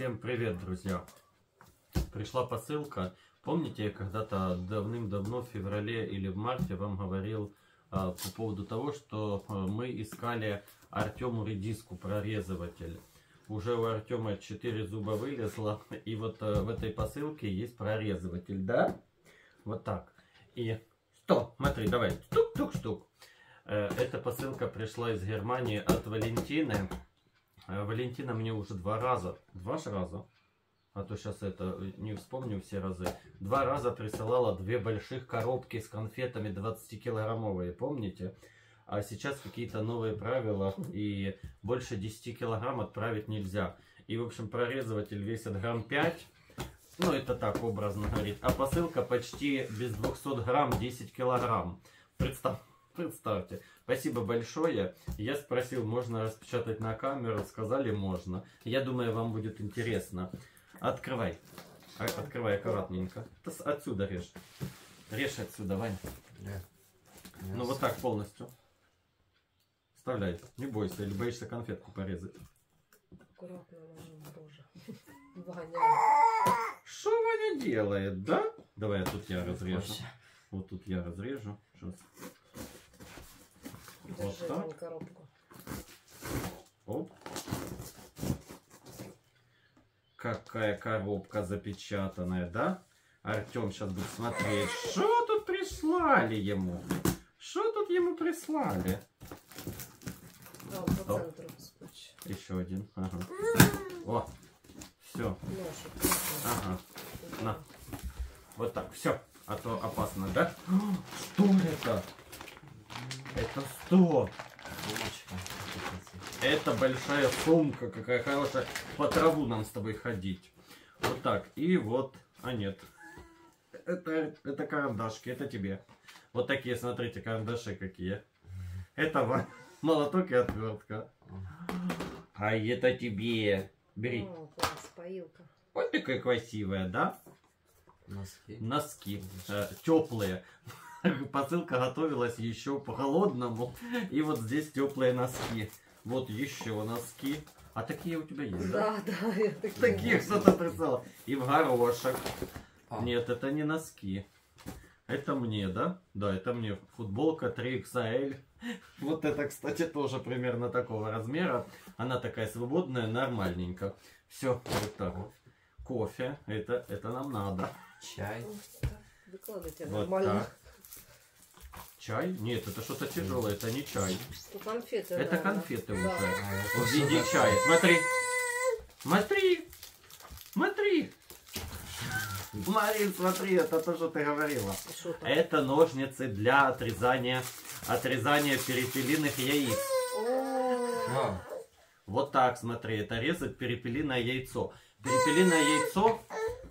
Всем привет, друзья! Пришла посылка. Помните, я когда-то давным-давно в феврале или в марте вам говорил а, по поводу того, что а, мы искали Артему редиску прорезыватель. Уже у Артема 4 зуба вылезло, и вот а, в этой посылке есть прорезыватель, да? Вот так. И что? Смотри, давай. Штук-штук-штук. Э, эта посылка пришла из Германии от Валентины. Э, Валентина мне уже два раза, два же раза, а то сейчас это не вспомню все разы, два раза присылала две больших коробки с конфетами 20-килограммовые, помните? А сейчас какие-то новые правила, и больше 10 килограмм отправить нельзя. И, в общем, прорезыватель весит грамм 5, ну, это так образно говорит. А посылка почти без 200 грамм 10 килограмм. Представь, представьте. Спасибо большое. Я спросил, можно распечатать на камеру. Сказали, можно. Я думаю, вам будет интересно. Открывай. А- Открывай аккуратненько. Отсюда режь. Режь отсюда, Вань. Ну, вот так полностью. Вставляй. Не бойся, или боишься конфетку порезать. Аккуратно, боже. Ваня. Что Ваня делает, да? Давай, тут я разрежу. Вот тут я разрежу. Сейчас. Вот так. Коробку. Оп. Какая коробка запечатанная, да? Артем сейчас будет смотреть, что тут прислали ему. Что тут ему прислали? По Стоп. Еще один. Ага. О, все. Ага. На. Вот так, все. А то опасно, да? Что это? Это что? Сумочка. Это большая сумка, какая хорошая. По траву нам с тобой ходить. Вот так. И вот... А нет. Это, это карандашки, это тебе. Вот такие, смотрите, карандаши какие. Это ва- молоток и отвертка. А это тебе. Бери. О, класс, поилка. Вот такая красивая, да? Носки. Носки. теплые. Посылка готовилась еще по холодному. И вот здесь теплые носки. Вот еще носки. А такие у тебя есть, да? Да, да, я так Таких что-то прислала. И в горошек. А. Нет, это не носки. Это мне, да? Да, это мне. Футболка 3XL. Вот это, кстати, тоже примерно такого размера. Она такая свободная, нормальненько. Все, вот так вот. Кофе. Это, это нам надо. Чай. Выкладывайте Вот нормально. так. Чай? Нет, это что-то тяжелое, это не чай. Ну, конфеты, Это наверное. конфеты Да. уже. В виде чая. Смотри. Смотри. Смотри. Марин, смотри, это то, что ты говорила. Что? Это ножницы для отрезания, отрезания перепелиных яиц. Вот так, смотри, это резать перепелиное яйцо. Перепелиное яйцо,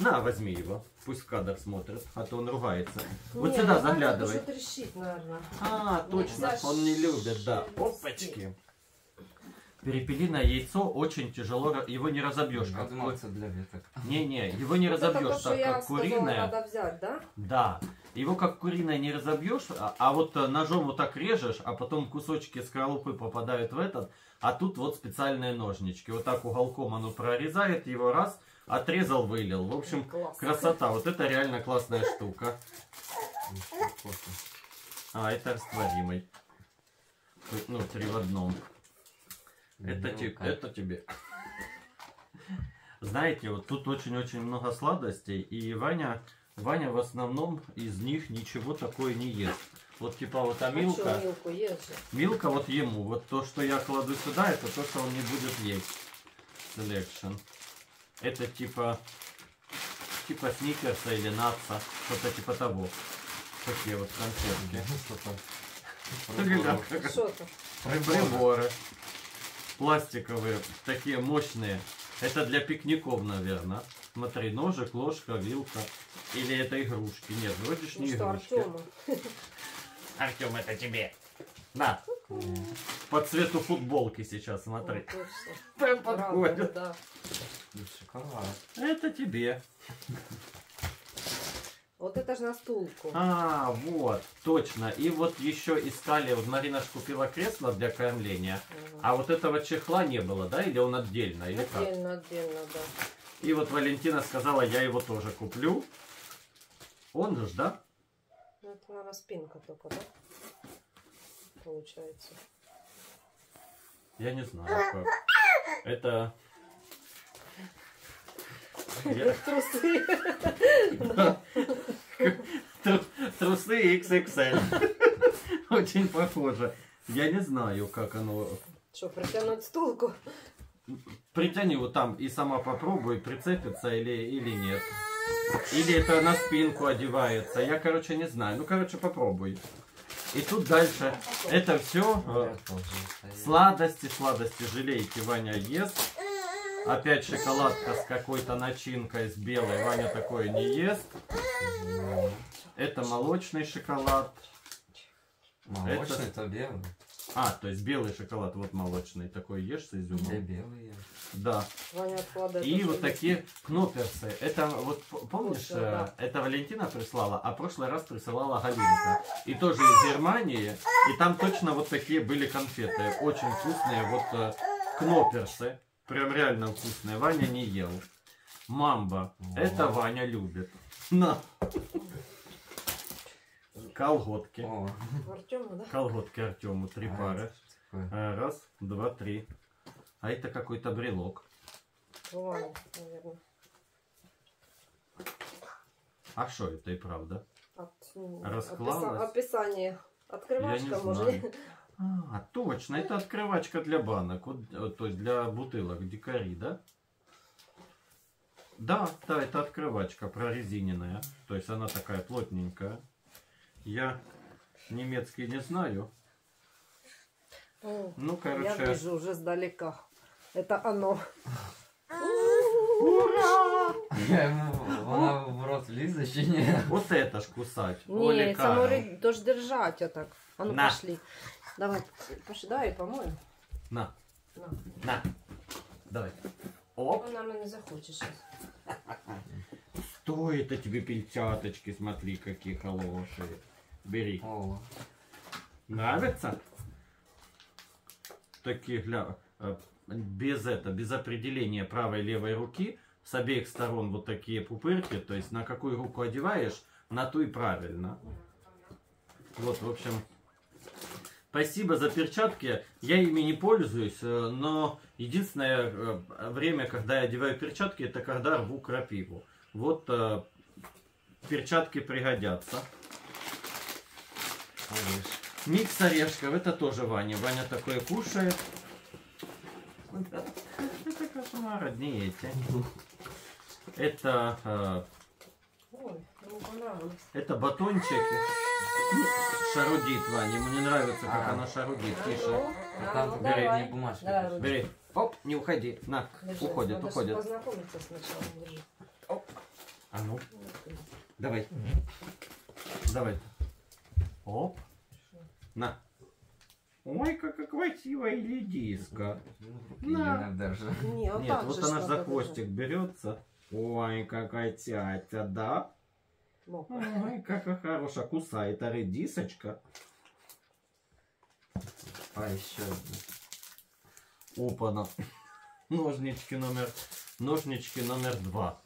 на, возьми его, пусть в кадр смотрит, а то он ругается. Вот не, сюда ну, заглядывай. Трещит, наверное. А, точно, Нельзя он не любит, да. Опачки. Перепелиное яйцо очень тяжело, его не разобьешь. Как для веток. Не-не, его не Вот это то, разобьешь, так как куриное. надо взять, да? Да, его как куриное не разобьешь, а, а вот э, ножом вот так режешь, а потом кусочки скорлупы попадают в этот, а тут вот специальные ножнички. Вот так уголком оно прорезает, его раз, отрезал, вылил. В общем, Класс. красота. Вот это реально классная штука. А, это растворимый. Ну, три в одном. Это, те- Бутылка. это тебе. Знаете, вот тут очень-очень много сладостей, и Ваня, Ваня в основном из них ничего такое не ест. Вот типа вот а А что. Милка вот ему, вот то, что я кладу сюда, это то, что он не будет есть. Selection. Это типа, типа сникерса или натса, что-то типа того. Такие вот конфетки. Что-то. Что там? Приборы. Пластиковые, такие мощные. Это для пикников, наверное. Смотри, ножик, ложка, вилка. Или это игрушки? Нет, вроде ж Ну не что, игрушки. Артем, это тебе. На, по цвету футболки сейчас, смотри. Прям подходит. Шоколад. Это тебе. Вот это же на стулку. А, вот, точно. И вот еще искали, вот Марина ж купила кресло для кормления. Ага. А вот этого чехла не было, да? Или он отдельно? Или как? Отдельно, отдельно, да. И вот Валентина сказала, я его тоже куплю. Он же, да? Ну, это, наверное, спинка только, да? Получается. Я не знаю как. Это... Я- Трусы. Тру- Трусы XXL. Очень похоже. Я не знаю, как оно... Что, притянуть стулку? Притяни вот там и сама попробуй, прицепится или, или нет. Или это на спинку одевается. Я, короче, не знаю. Ну, короче, попробуй. И тут дальше это все стоял. сладости, сладости, желейки Ваня ест. Опять шоколадка с какой-то начинкой, с белой. Ваня такое не ест. Это молочный шоколад. Молочный, то белый. А, то есть белый шоколад, вот молочный. Такой ешь с Я изюмом. белый ем. Да. Ваня откладывает. И вот такие кноперсы. Это вот помнишь, да. э, это Валентина прислала, а прошлый раз присылала Галинка. И тоже из Германии. И там точно вот такие были конфеты. Очень вкусные. Вот э, кноперсы. Прям реально вкусные. Ваня не ел. Мамба. О. Это Ваня любит. На. Колготки. О, Артему, да? Колготки Артему. Три а пары. Э, Раз, два, три. А это какой-то брелок. Ваня, наверное. А что это и правда? От, Расклалась? описа- Описание. Открывашка, может. А, точно, это открывачка для банок, вот, э, то есть для бутылок, дикари, да? Да, да, это открывачка прорезиненная, то есть она такая плотненькая. Я немецкий не знаю, О, ну, Я короче, вижу уже сдалека. Это оно. ура! Я ему вона в рот чи ні? Вот это ж кусать. Карл. ри- тоже держать вот так. А ну На. пошли. Давай, пошли, дай помоем. На, На. на, давай. Оп, Он, наверное, не захочет сейчас. что это тебе перчаточки, смотри, какие хорошие. Бери. О, Нравится? Такие, гля, э, без это, без определения правой и левой руки, с обеих сторон вот такие пупырки, то есть на какую руку одеваешь, на ту и правильно. Вот, в общем, спасибо за перчатки. Я ими не пользуюсь, э, но единственное э, время, когда я одеваю перчатки, это когда рву крапиву. Вот э, перчатки пригодятся. Микс орешков, это тоже Ваня. Ваня такое кушает. Это кошмар, одни эти. Это, Ой, это батончики. Шарудит, Ваня. Ему не нравится, как она шарудит. Тише. А там бери, не бумажки. Давай. Бери. Оп, не уходи. На, Держи. уходит, Надо уходит. познакомиться сначала. Держи. А ну, давай. Давай. Оп. На. Ой, какая красивая ледиска. На. Нет, вот она за хвостик берется. Ой, какая тятя, да? Мокро. Ой, какая хорошая. Кусает, а редисочка. А, ще одне. Опана. Ножнички номер... Ножнички номер два.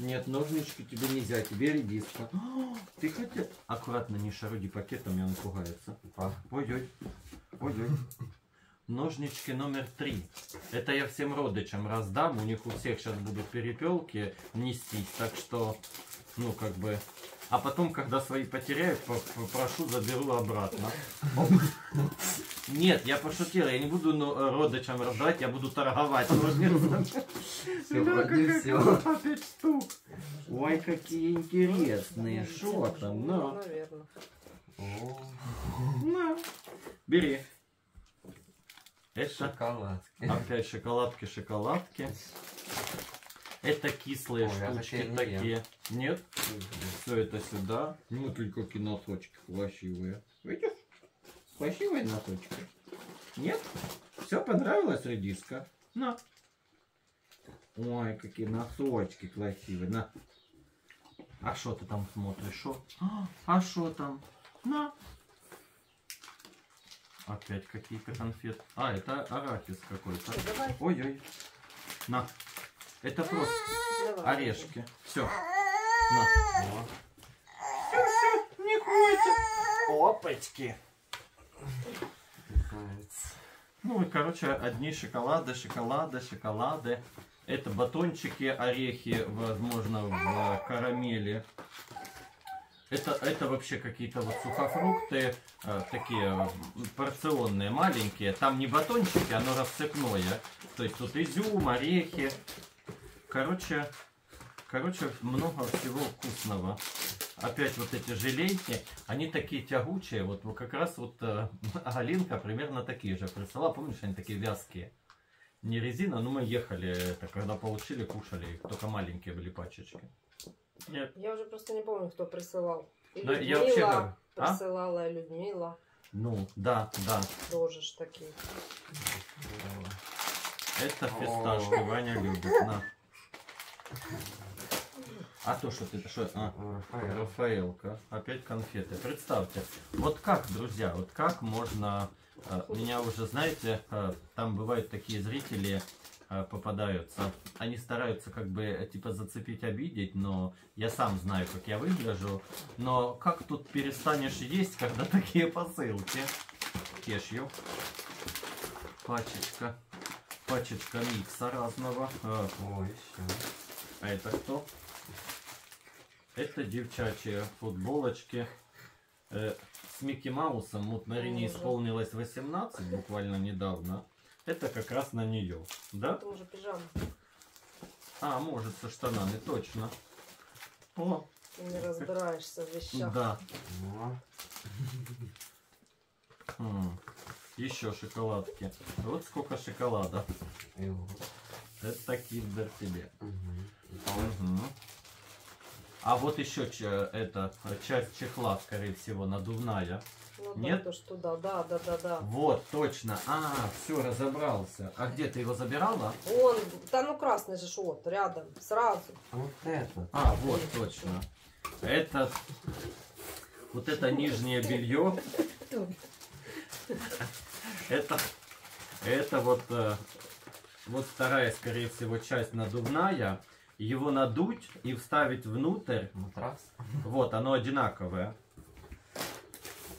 Нет, ножнички тебе нельзя, тебе редиска. О, Ты хотел... Аккуратно, не шаруди пакетом, и он пугается. Ой-ой. Ой-ой. Ножнички номер три. Это я всем родичам раздам. У них у всех сейчас будут перепелки нестись. Так что, ну, как бы... А потом, когда свои потеряют, по- попрошу, заберу обратно. Оп. Нет, я пошутил. Я не буду ну, родичам раздавать, я буду торговать ножницами. Все. штук. Ой, какие интересные. Шо там? Ну, На. Бери. Это шоколадки. опять шоколадки, шоколадки. Это кислые Ой, я штучки такие не. Нет? Все это сюда. Ну, только какие носочки красивые. Видишь? Красивые носочки. Нет? Все понравилось, редиска? На. Ой, какие носочки красивые. На. А что ты там смотришь? Шо? А что там? На. Опять какие-то конфеты. А, это арахис какой-то. Ой-ой. На. Это просто Давай. орешки. Все. На. Все, все, не хочет. Опачки. Ну и, короче, одни шоколады, шоколады, шоколады. Это батончики, орехи, возможно, в карамели. Это, это вообще какие-то вот сухофрукты, э, такие порционные, маленькие. Там не батончики, оно рассыпное. То есть тут изюм, орехи. Короче, короче, много всего вкусного. Опять вот эти желейки, они такие тягучие. Вот, как раз вот э, Галинка примерно такие же присылала. Помнишь, они такие вязкие. Не резина, но мы ехали, это когда получили, кушали их. Только маленькие были пачечки. Нет. Я уже просто не помню, кто присылал. И Да, я Людмила вообще говорю, а? присылала, и Людмила Ну, да, да. тоже ж такие. Это фисташки, Ваня любит. На. А то, что ты, что, а. Рафаэлка, опять конфеты. Представьте, вот как, друзья, вот как можно, э, меня уже, знаете, э, там бывают такие зрители, попадаются, они стараются как бы, э, типа, зацепить, обидеть, но я сам знаю, как я выгляжу, но как тут перестанешь есть, когда такие посылки? Кешью, пачечка, пачечка микса разного, Э, Ой, еще. а это кто? Это девчачьи футболочки э, с Микки Маусом. Вот Марине исполнилось 18 буквально недавно. Это как раз на нее, да? Это уже пижама. А, может, со штанами, точно. О, Ты не разбираешься в вещах. да. Еще шоколадки. Вот сколько шоколада. Это киндер тебе. А вот еще это часть чехла, скорее всего, надувная. Ну Нет? да, то что да, да, да, да, да. Вот, точно. А, все, разобрался. А где ты его забирала? Он, да ну красный же вот, рядом, сразу. Вот это. А, вот, точно. Это вот это нижнее белье. Это, это вот, э, вот вторая, скорее всего, часть надувная. Его надуть и вставить внутрь. Матрас. Вот, оно одинаковое.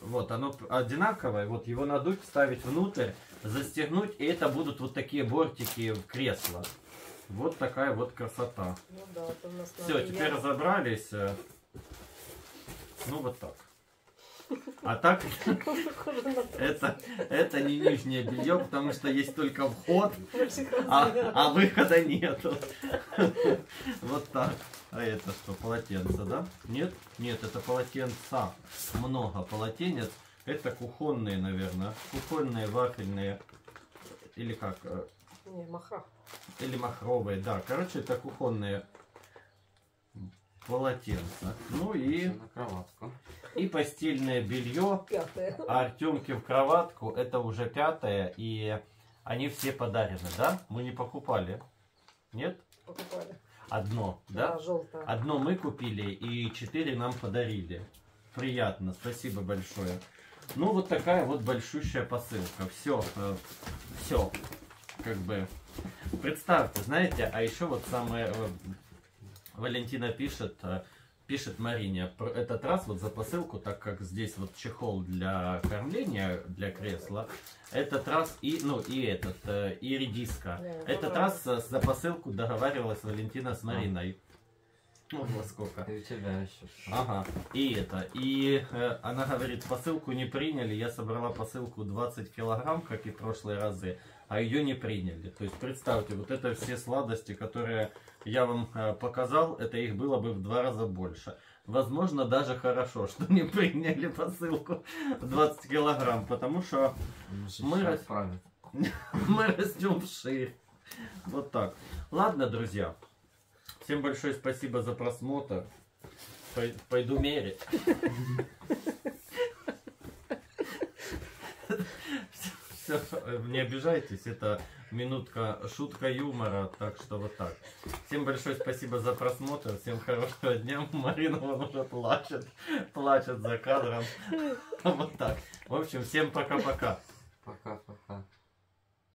Вот, оно одинаковое. Вот его надуть, вставить внутрь, застегнуть, и это будут вот такие бортики в кресло. Вот такая вот красота. Ну да, Все, теперь разобрались. э, Ну вот так. А так это, это не нижнее белье, потому что есть только вход, а, а выхода нету. Вот так. А это что, полотенце, да? Нет? Нет, это полотенца. Много полотенец. Это кухонные, наверное. Кухонные, вафельные. Или как? э, Не, маха. Или махровые, да. Короче, это кухонные полотенца. Ну и, на кроватку. и постельное белье. Пятое. А Артемке в кроватку это уже пятое. И они все подарены, да? Мы не покупали. Нет? Покупали. Одно, да? желтое. Одно мы купили и четыре нам подарили. Приятно, спасибо большое. Ну вот такая вот большущая посылка. Все, все, как бы. Представьте, знаете, а еще вот самое э, Валентина пишет, э, пишет Марине этот раз вот за посылку, так как здесь вот чехол для кормления для кресла, этот раз и ну и этот э, и редиска. Да, Этот раз э, за посылку договаривалась Валентина с Мариной. Ну, во сколько. И у тебя еще. Ага, и это. И э, она говорит, посылку не приняли. Я собрала посылку 20 килограмм, как и в прошлые разы, а ее не приняли. То есть представьте, вот это все сладости, которые я вам э, показал, это их было бы в два раза больше. Возможно, даже хорошо, что не приняли посылку 20 килограмм, потому что Мы Мы отправят. мы растем вширь. Вот так. Ладно, друзья. Всем большое спасибо за просмотр. Пой- Пойду мерить. Все, не обижайтесь, это минутка шутка юмора, так что вот так. Всем большое спасибо за просмотр, всем хорошего дня. Марина вон уже плачет, плачет за кадром. Вот так. В общем, всем пока-пока. Пока-пока.